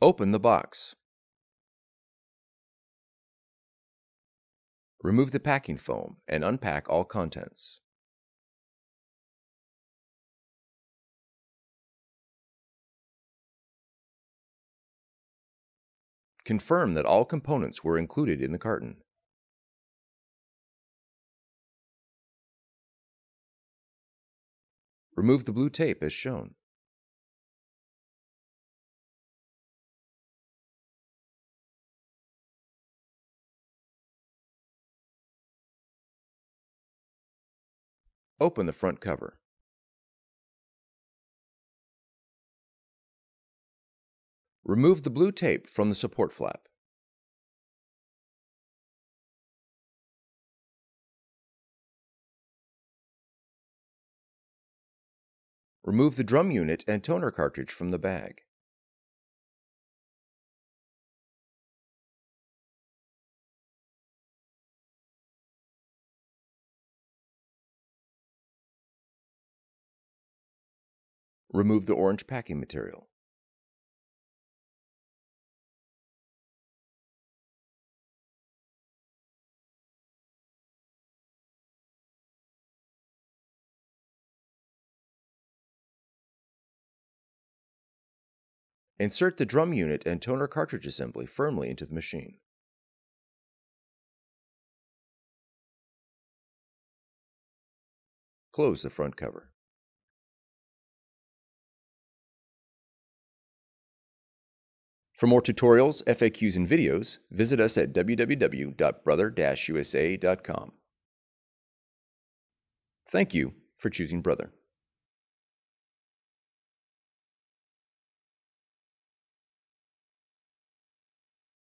Open the box. Remove the packing foam and unpack all contents. Confirm that all components were included in the carton. Remove the blue tape as shown. Open the front cover. Remove the blue tape from the support flap. Remove the drum unit and toner cartridge from the bag. Remove the orange packing material. Insert the drum unit and toner cartridge assembly firmly into the machine. Close the front cover. For more tutorials, FAQs, and videos, visit us at www.brother-usa.com. Thank you for choosing Brother.